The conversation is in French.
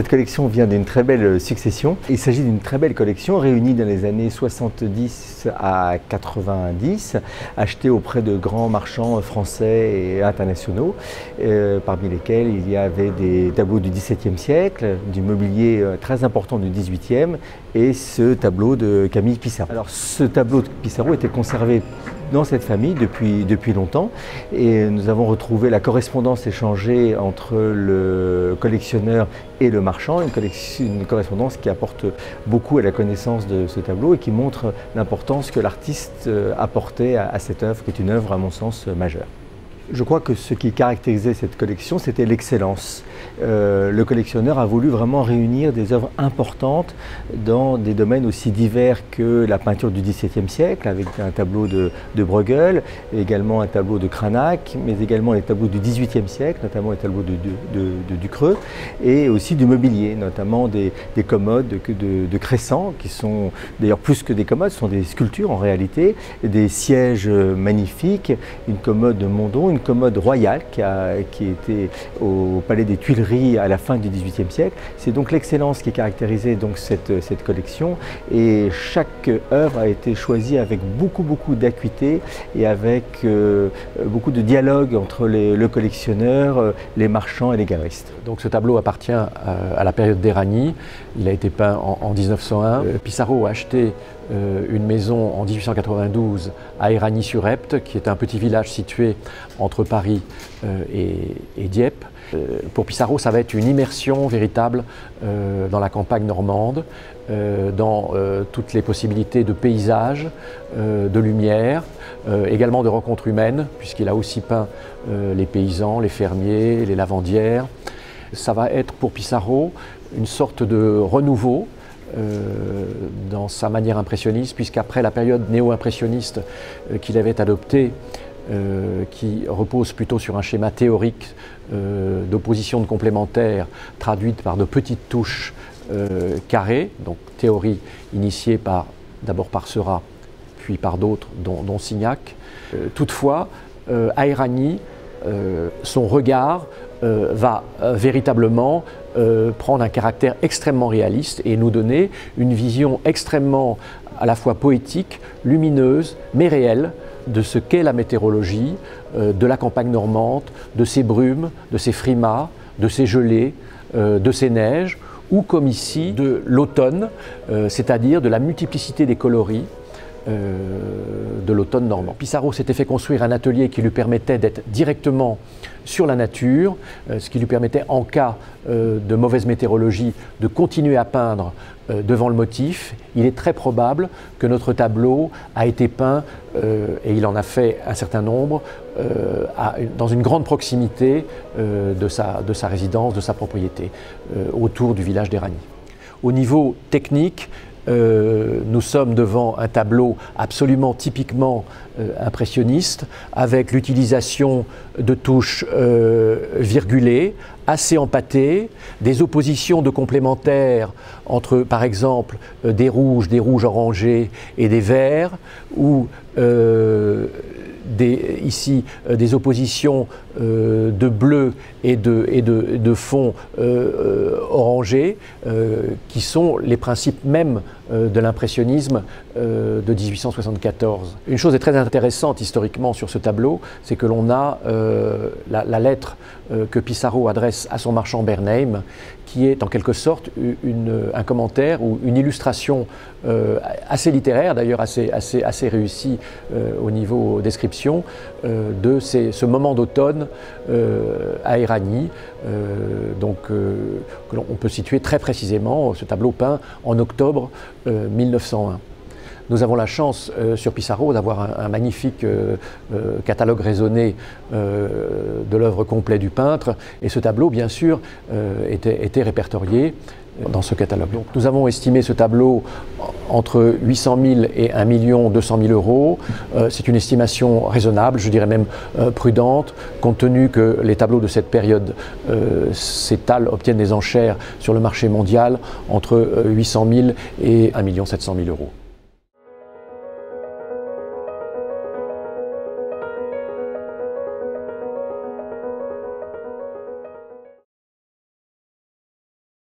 Cette collection vient d'une très belle succession. Il s'agit d'une très belle collection réunie dans les années 70 à 90, achetée auprès de grands marchands français et internationaux, euh, parmi lesquels il y avait des tableaux du XVIIe siècle, du mobilier euh, très important du XVIIIe et ce tableau de Camille Pissarro. Alors ce tableau de Pissarro était conservé dans cette famille depuis, longtemps et nous avons retrouvé la correspondance échangée entre le collectionneur et le marchand, une, correspondance qui apporte beaucoup à la connaissance de ce tableau et qui montre l'importance que l'artiste euh, apportait à cette œuvre, qui est une œuvre à mon sens majeure. Je crois que ce qui caractérisait cette collection, c'était l'excellence. Euh, le collectionneur a voulu vraiment réunir des œuvres importantes dans des domaines aussi divers que la peinture du XVIIe siècle, avec un tableau de, Bruegel, également un tableau de Cranach, mais également les tableaux du XVIIIe siècle, notamment les tableaux de, de, du Creux, et aussi du mobilier, notamment des, commodes de, de, Crescent, qui sont d'ailleurs plus que des commodes, ce sont des sculptures en réalité, des sièges magnifiques, une commode de Mondon, une commode royale qui, a, qui était au Palais des Tuileries à la fin du XVIIIe siècle. C'est donc l'excellence qui caractérisait donc cette, cette collection et chaque œuvre a été choisie avec beaucoup beaucoup d'acuité et avec euh, beaucoup de dialogue entre le collectionneur, euh, les marchands et les galeristes. Donc ce tableau appartient à, à la période d'Erani. Il a été peint en, en 1901. Euh, Pissarro a acheté euh, une maison en 1892 à Éragny-sur-Epte, qui est un petit village situé entre Paris euh, et, Dieppe. Euh, pour Pissarro, ça va être une immersion véritable dans la campagne normande, dans toutes les possibilités de paysage, de lumière, également de rencontres humaines, puisqu'il a aussi peint les paysans, les fermiers, les lavandières. Ça va être pour Pissarro une sorte de renouveau euh, dans sa manière impressionniste, puisqu'après la période néo-impressionniste euh, qu'il avait adoptée, euh, qui repose plutôt sur un schéma théorique d'opposition de complémentaires traduite par de petites touches carrées, donc théorie initiée par d'abord par Seurat, puis par d'autres, dont, dont, Signac. toutefois, Aérani, son regard va véritablement euh, prendre un caractère extrêmement réaliste et nous donner une vision extrêmement à la fois poétique, lumineuse, mais réelle de ce qu'est la météorologie, euh, de la campagne normande, de ses brumes, de ses frimas, de ses gelées, euh, de ses neiges, ou comme ici, de l'automne, c'est-à-dire de la multiplicité des coloris, de l'automne normand. Pissarro s'était fait construire un atelier qui lui permettait d'être directement sur la nature, euh, ce qui lui permettait en cas euh, de mauvaise météorologie de continuer à peindre euh, devant le motif. Il est très probable que notre tableau a été peint, et il en a fait un certain nombre, dans une grande proximité de sa, de, sa, résidence, de sa propriété, autour du village d'Erani. Au niveau technique, euh, nous sommes devant un tableau absolument typiquement euh, impressionniste, avec l'utilisation de touches euh, virgulées, assez empâtées, des oppositions de complémentaires entre, par exemple, des rouges, des rouges orangés et des verts, ou ici euh, des oppositions euh, de bleu et de fond euh, orangé, qui sont les principes mêmes de l'impressionnisme de 1874. Une chose est très intéressante historiquement sur ce tableau, c'est que l'on a la, lettre que Pissarro adresse à son marchand Bernheim, qui est en quelque sorte un commentaire ou une illustration assez littéraire, d'ailleurs assez, assez, réussie au niveau description, euh, de ce moment d'automne euh, à euh, donc on peut situer très précisément ce tableau peint en octobre 1901. Nous avons la chance sur Pissarro d'avoir un, magnifique catalogue raisonné de l'œuvre complète du peintre et ce tableau bien sûr était, répertorié dans ce catalogue. Donc, nous avons estimé ce tableau entre 800 000 et 1 200 000 euros. Euh, c'est une estimation raisonnable, je dirais même euh, prudente, compte tenu que les tableaux de cette période euh, s'étalent, obtiennent des enchères sur le marché mondial entre 800 000 et 1 700 000 euros.